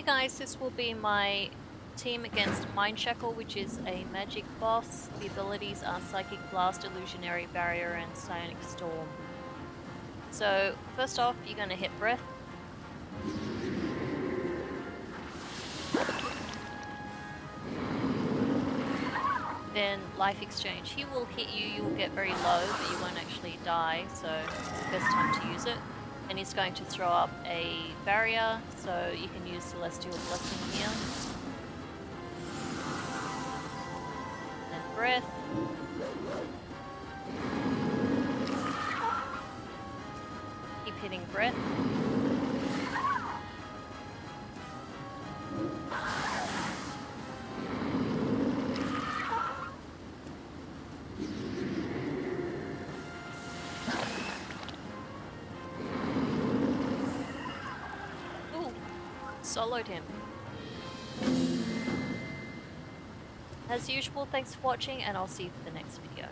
Hey guys, this will be my team against Mindshackle, which is a magic boss. The abilities are Psychic Blast, Illusionary Barrier, and Psionic Storm. So, first off, you're going to hit Breath. Then Life Exchange. He will hit you, you will get very low, but you won't actually die, so it's the best time to use it and he's going to throw up a barrier, so you can use Celestial Blessing here. And breath. Keep hitting breath. Soloed him. As usual, thanks for watching and I'll see you for the next video.